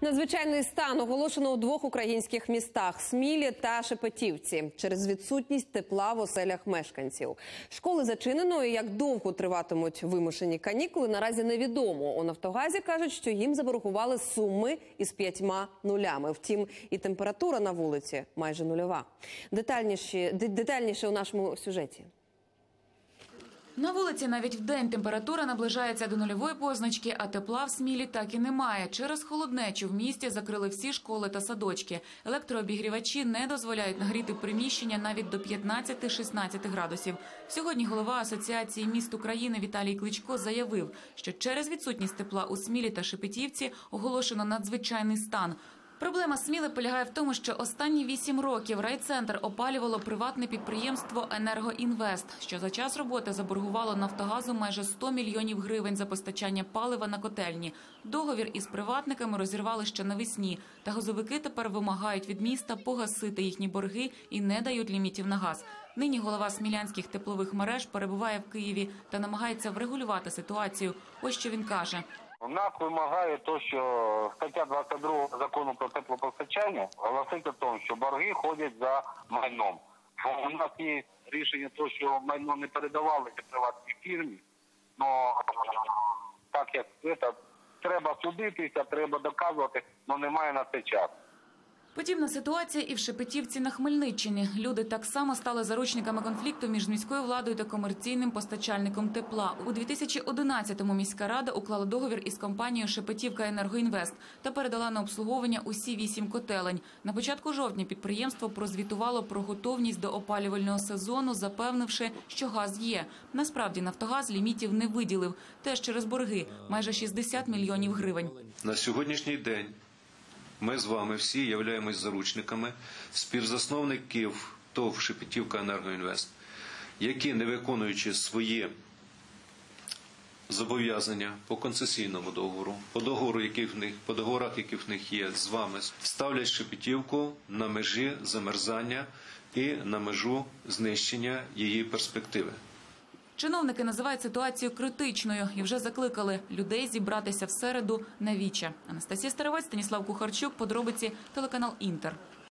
Надзвичайний стан оголошено у двох українських містах Смілі та Шепетівці через відсутність тепла в оселях мешканців. Школи зачинено і як довго триватимуть вимушені канікули, наразі невідомо. У Нафтогазі кажуть, що їм заборгували суми із п'ятьма нулями. Втім, і температура на вулиці майже нульова. Детальніше, де- детальніше у нашому сюжеті. На вулиці навіть в день температура наближається до нульової позначки, а тепла в Смілі так і немає. Через холоднечу в місті закрили всі школи та садочки. Електрообігрівачі не дозволяють нагріти приміщення навіть до 15-16 градусів. Сьогодні голова Асоціації міст України Віталій Кличко заявив, що через відсутність тепла у Смілі та Шепетівці оголошено надзвичайний стан. Проблема Сміли полягає в тому, що останні вісім років райцентр опалювало приватне підприємство «Енергоінвест», що за час роботи заборгувало Нафтогазу майже 100 мільйонів гривень за постачання палива на котельні. Договір із приватниками розірвали ще навесні, та газовики тепер вимагають від міста погасити їхні борги і не дають лімітів на газ. Нині голова смілянських теплових мереж перебуває в Києві та намагається врегулювати ситуацію. Ось що він каже. НАК вимагає то, що стаття 22 закону про теплопостачання голосить о тому, що борги ходять за майном. Бо у нас є рішення, то, що майно не передавалося приватній фірмі, але так як це, треба судитися, треба доказувати, але немає на це часу. Подібна ситуація і в Шепетівці на Хмельниччині. Люди так само стали заручниками конфлікту між міською владою та комерційним постачальником тепла. У 2011-му міська рада уклала договір із компанією Шепетівка Енергоінвест та передала на обслуговування усі вісім котелень. На початку жовтня підприємство прозвітувало про готовність до опалювального сезону, запевнивши, що газ є. Насправді Нафтогаз лімітів не виділив. Теж через борги майже 60 мільйонів гривень. На сьогоднішній день ми з вами всі являємось заручниками співзасновників ТОВ Шепетівка Енергоінвест, які, не виконуючи свої зобов'язання по концесійному договору, по договору, який в них, по договорах, які в них є з вами, ставлять Шепетівку на межі замерзання і на межу знищення її перспективи. Чиновники називають ситуацію критичною і вже закликали людей зібратися в середу на віче. Анастасія Старовець, Станіслав Кухарчук, подробиці телеканал Інтер.